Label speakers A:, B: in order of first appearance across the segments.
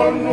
A: Oh.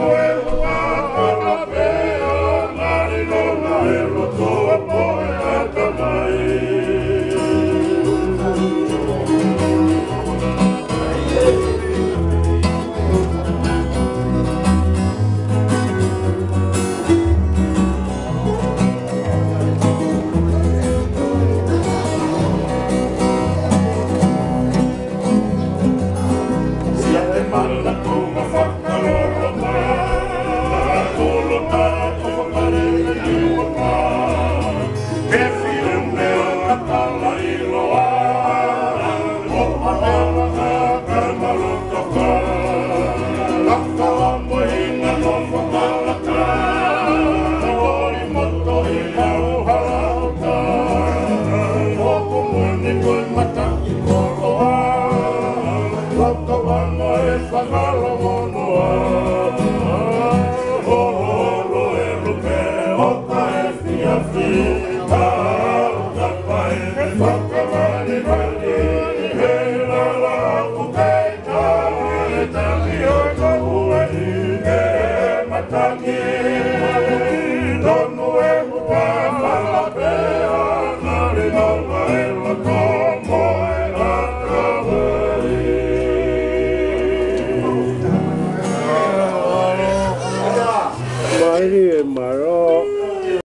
A: Oh, oh.